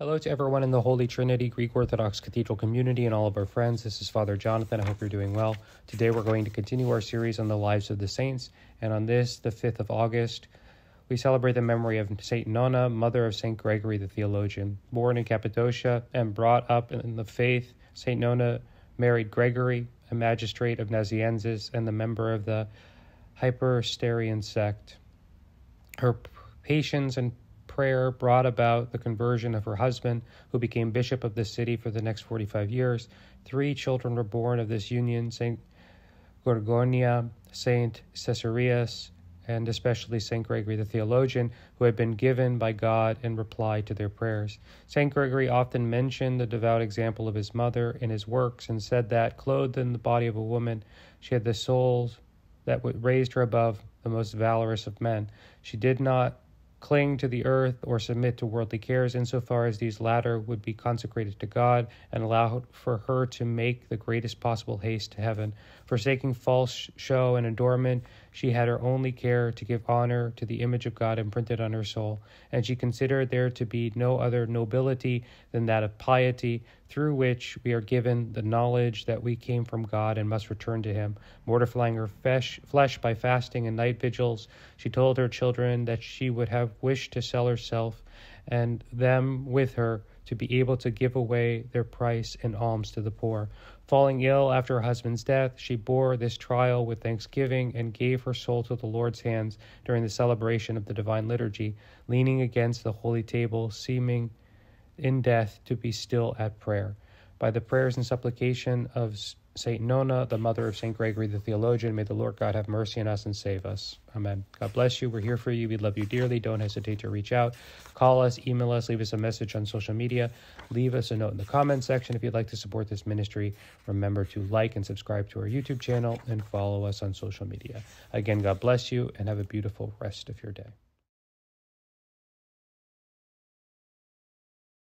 Hello to everyone in the Holy Trinity Greek Orthodox Cathedral community and all of our friends. This is Father Jonathan. I hope you're doing well. Today we're going to continue our series on the lives of the saints, and on this, the 5th of August, we celebrate the memory of Saint Nonna, mother of Saint Gregory the theologian. Born in Cappadocia and brought up in the faith, Saint Nonna married Gregory, a magistrate of Nazianzus and the member of the Hypsistarian sect. Her patience and prayer brought about the conversion of her husband, who became bishop of the city for the next 45 years. Three children were born of this union St. Gorgonia, St. Caesarius, and especially St. Gregory the theologian, who had been given by God in reply to their prayers. St. Gregory often mentioned the devout example of his mother in his works and said that, clothed in the body of a woman, she had the souls that raised her above the most valorous of men. She did not cling to the earth or submit to worldly cares insofar as these latter would be consecrated to God and allow for her to make the greatest possible haste to heaven. Forsaking false show and adornment, she had her only care to give honor to the image of God imprinted on her soul, and she considered there to be no other nobility than that of piety, through which we are given the knowledge that we came from God and must return to Him. Mortifying her flesh, flesh by fasting and night vigils, she told her children that she would have wished to sell herself and them with her to be able to give away their price in alms to the poor. Falling ill after her husband's death, she bore this trial with thanksgiving and gave her soul to the Lord's hands during the celebration of the Divine Liturgy, leaning against the holy table, seeming in death to be still at prayer. By the prayers and supplication of Saint Nonna, the mother of Saint Gregory the theologian, may the Lord God have mercy on us and save us. Amen. God bless you. We're here for you. We love you dearly. Don't hesitate to reach out. Call us, email us, leave us a message on social media. Leave us a note in the comment section if you'd like to support this ministry. Remember to like and subscribe to our YouTube channel and follow us on social media. Again, God bless you and have a beautiful rest of your day.